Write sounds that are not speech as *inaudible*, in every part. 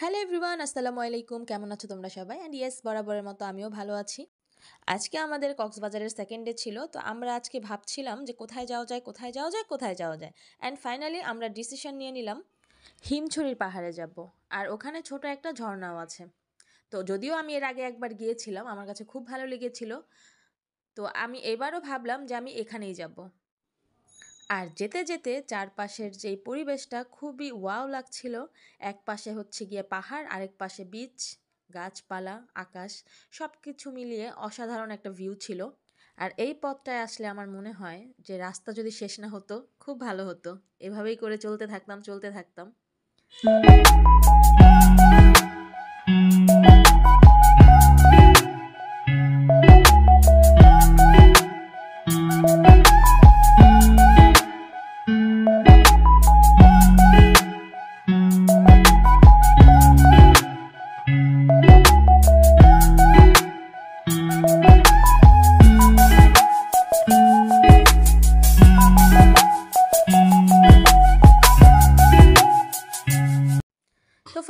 Hello everyone, আসসালামু আলাইকুম। কেমন আছো তোমরা সবাই? অ্যান্ড ইয়েস বরাবরের মতো আমিও ভালো আছি। আজকে আমাদের কক্সবাজারের সেকেন্ড ডে ছিল, তো আমরা আজকে ভাবছিলাম যে কোথায় যাওয়া যায়, কোথায় যাওয়া যায়, কোথায় যাওয়া যায়? অ্যান্ড ফাইনালি আমরা ডিসিশন নিয়ে নিলাম, হিমছড়ির পাহাড়ে যাব। আর ওখানে ছোট একটা ঝর্ণাও আছে। তো যদিও আমি এর আগে একবার গিয়েছিলাম, আমার কাছে খুব ভালো লেগেছিল। তো আমি এবারও ভাবলাম যে আমি এখানেই যাব। আর যেতে যেতে চারপাশের যেই পরিবেশটা খুবই ওয়াও লাগছিল, এক পাশে হচ্ছে গিয়ে পাহাড়, আরেক পাশে বিচ গাছপালা, আকাশ সব কিছু মিলিয়ে অসাধারণ একটা ভিউ ছিল। আর এই পথটায় আসলে আমার মনে হয় যে রাস্তা যদি শেষ না হতো, খুব ভালো হতো। এভাবেই করে চলতে থাকতাম চলতে থাকতাম।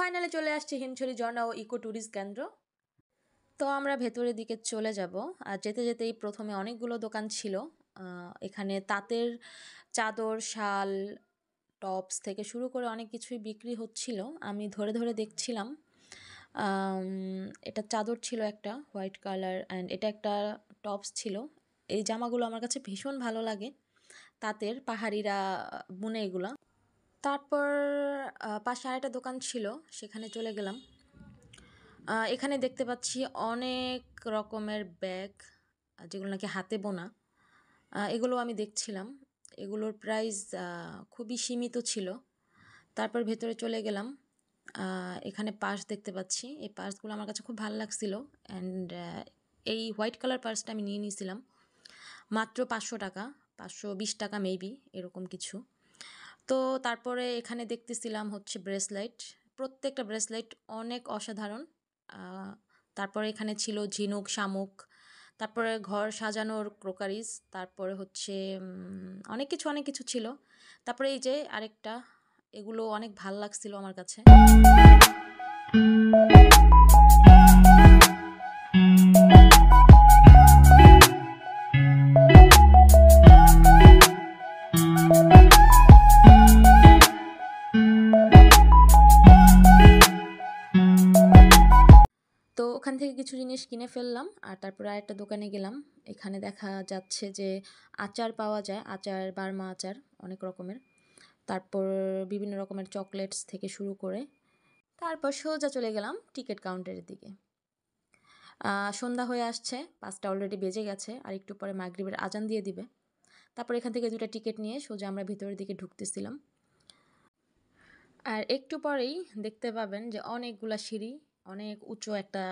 ফাইনালে চলে আসছে হিমছড়ি ঝর্ণা ও ইকো ট্যুরিস্ট কেন্দ্র। তো আমরা ভেতরের দিকে চলে যাব। আর যেতে যেতেই প্রথমে অনেকগুলো দোকান ছিল। এখানে তাঁতের চাদর, শাল, টপস থেকে শুরু করে অনেক কিছুই বিক্রি হচ্ছিল। আমি ধরে ধরে দেখছিলাম এটা চাদর ছিল একটা, হোয়াইট কালার, অ্যান্ড এটা একটা টপস ছিল। এই জামাগুলো আমার কাছে ভীষণ ভালো লাগে, তাঁতের, পাহাড়িরা বুনে এগুলা। তারপর পাশে আরেকটা দোকান ছিল, সেখানে চলে গেলাম। এখানে দেখতে পাচ্ছি অনেক রকমের ব্যাগ, যেগুলো নাকি হাতে বোনা। এগুলো আমি দেখছিলাম। এগুলোর প্রাইস খুবই সীমিত ছিল। তারপর ভেতরে চলে গেলাম। এখানে পার্স দেখতে পাচ্ছি। এই পার্সগুলো আমার কাছে খুব ভালো লাগছিল। অ্যান্ড এই হোয়াইট কালার পার্সটা আমি নিয়ে নিয়েছিলাম। মাত্র পাঁচশো টাকা, পাঁচশো বিশ টাকা মেবি এরকম কিছু। তো তারপরে এখানে দেখতেছিলাম হচ্ছে ব্রেসলাইট প্রত্যেকটা ব্রেসলাইট অনেক অসাধারণ। তারপরে এখানে ছিল ঝিনুক, শামুক, তারপরে ঘর সাজানোর ক্রোকারিজ, তারপরে হচ্ছে অনেক কিছু অনেক কিছু ছিল। তারপরে এই যে আরেকটা, এগুলো অনেক ভালো লাগছিল আমার কাছে। ওখান থেকে কিছু জিনিস কিনে ফেললাম, আর তারপরে আরেকটা দোকানে গেলাম। এখানে দেখা যাচ্ছে যে আচার পাওয়া যায়, আচার, বার্মা আচার, অনেক রকমের। তারপর বিভিন্ন রকমের চকলেটস থেকে শুরু করে তারপর সোজা চলে গেলাম টিকিট কাউন্টারের দিকে। সন্ধ্যা হয়ে আসছে, পাঁচটা অলরেডি বেজে গেছে, আর একটু পরে মাগরীবের আজান দিয়ে দিবে। তারপর এখান থেকে দুটা টিকিট নিয়ে সোজা আমরা ভিতরের দিকে ঢুকতেছিলাম। আর একটু পরেই দেখতে পাবেন যে অনেকগুলা সিঁড়ি অনেক উঁচু একটা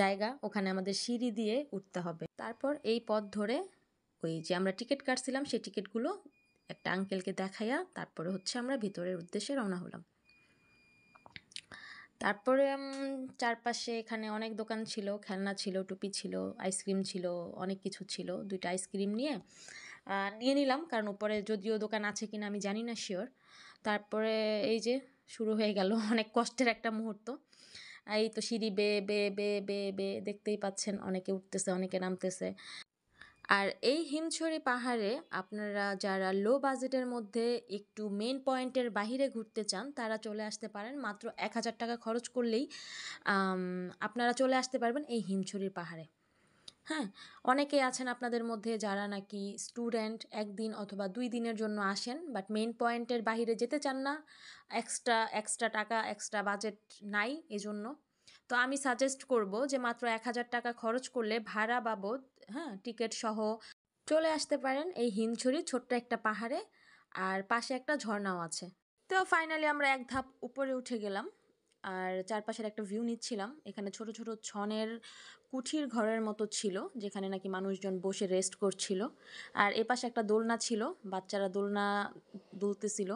জায়গা, ওখানে আমাদের সিঁড়ি দিয়ে উঠতে হবে। তারপর এই পথ ধরে ওই যে আমরা টিকিট কাটছিলাম, সেই টিকিটগুলো একটা আঙ্কেলকে দেখাইয়া তারপরে হচ্ছে আমরা ভিতরের উদ্দেশ্যে রওনা হলাম। তারপরে চারপাশে এখানে অনেক দোকান ছিল, খেলনা ছিল, টুপি ছিল আইসক্রিম ছিল, অনেক কিছু ছিল, দুইটা আইসক্রিম নিয়ে নিয়ে নিলাম। কারণ উপরে যদিও দোকান আছে কিনা আমি জানি না শিওর তারপরে এই যে শুরু হয়ে গেল অনেক কষ্টের একটা মুহূর্ত। এই তো সিঁড়ি বে বে বে বে বে দেখতেই পাচ্ছেন অনেকে উঠতেছে, অনেকে নামতেছে। আর এই হিমছড়ি পাহাড়ে আপনারা যারা লো বাজেটের মধ্যে একটু মেন পয়েন্টের বাহিরে ঘুরতে চান, তারা চলে আসতে পারেন। মাত্র এক হাজার টাকা খরচ করলেই আপনারা চলে আসতে পারবেন এই হিমছড়ির পাহাড়ে। হ্যাঁ অনেকে আছেন আপনাদের মধ্যে যারা নাকি স্টুডেন্ট একদিন অথবা দুই দিনের জন্য আসেন বাট মেন পয়েন্টের বাহিরে যেতে চান না এক্সট্রা এক্সট্রা টাকা এক্সট্রা বাজেট নাই এজন্য। তো আমি সাজেস্ট করব যে মাত্র এক হাজার টাকা খরচ করলে ভাড়া বাবদ হ্যাঁ টিকিট সহ চলে আসতে পারেন এই হিমছড়ি ছোট্ট একটা পাহাড়ে, আর পাশে একটা ঝর্ণাও আছে। তো ফাইনালি আমরা এক ধাপ উপরে উঠে গেলাম। আর চারপাশের একটা ভিউ নিচ্ছিলাম। এখানে ছোট ছোট ছনের কুঠির ঘরের মতো ছিল, যেখানে নাকি মানুষজন বসে রেস্ট করছিল। আর এপাশে একটা দোলনা ছিল, বাচ্চারা দোলনা দুলতেছিল।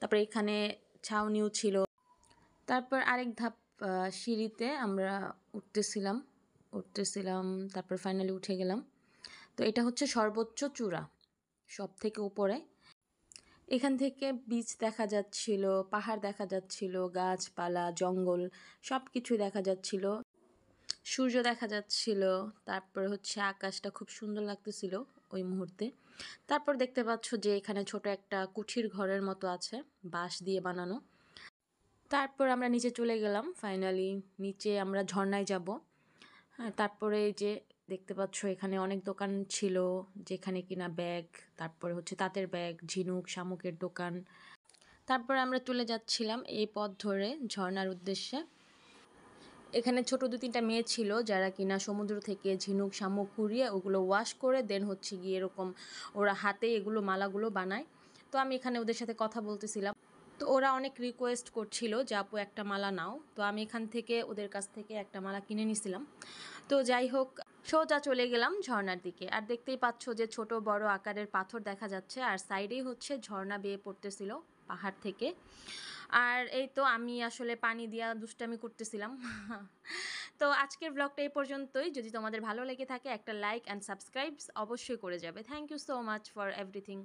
তারপরে এখানে ছাউনিও ছিল। তারপর আরেক ধাপ সিঁড়িতে আমরা উঠতেছিলাম উঠতেছিলাম, তারপর ফাইনালি উঠে গেলাম। তো এটা হচ্ছে সর্বোচ্চ চূড়া সব থেকে উপরে। এখান থেকে বীচ দেখা যাচ্ছিল, পাহাড় দেখা যাচ্ছিল, গাছপালা, জঙ্গল সব কিছুই দেখা যাচ্ছিল। সূর্য দেখা যাচ্ছিল, তারপর হচ্ছে আকাশটা খুব সুন্দর লাগতেছিল ওই মুহূর্তে। তারপর দেখতে পাচ্ছ যে এখানে ছোট একটা কুঠির ঘরের মতো আছে, বাঁশ দিয়ে বানানো। তারপর আমরা নিচে চলে গেলাম ফাইনালি নিচে আমরা ঝর্ণায় যাব। হ্যাঁ তারপরে এই যে দেখতে পাচ্ছ এখানে অনেক দোকান ছিল, যেখানে কিনা ব্যাগ, তারপরে হচ্ছে তাঁতের ব্যাগ, ঝিনুক, শামুকের দোকান। তারপরে আমরা চলে যাচ্ছিলাম এই পথ ধরে ঝর্নার উদ্দেশ্যে। এখানে ছোট দু তিনটা মেয়ে ছিল যারা কিনা সমুদ্র থেকে ঝিনুক, শামুক কুড়িয়ে ওগুলো ওয়াশ করে দেন হচ্ছে গিয়ে এরকম ওরা হাতে এগুলো মালাগুলো বানায়। তো আমি এখানে ওদের সাথে কথা বলতেছিলাম। তো ওরা অনেক রিকোয়েস্ট করছিল যে, আপু, একটা মালা নাও। তো আমি এখান থেকে ওদের কাছ থেকে একটা মালা কিনে নিছিলাম। তো যাই হোক সোজা চলে গেলাম ঝর্নার দিকে। আর দেখতেই পাচ্ছ যে ছোট বড় আকারের পাথর দেখা যাচ্ছে, আর সাইডেই হচ্ছে ঝর্ণা বেয়ে পড়তেছিল পাহাড় থেকে। আর এই তো আমি আসলে পানি দিয়া দুষ্টামি করতেছিলাম। *laughs* তো আজকের ব্লগটা এই পর্যন্তই। যদি তোমাদের ভালো লেগে থাকে একটা লাইক অ্যান্ড সাবস্ক্রাইব অবশ্যই করে যাবে। Thank you so much for everything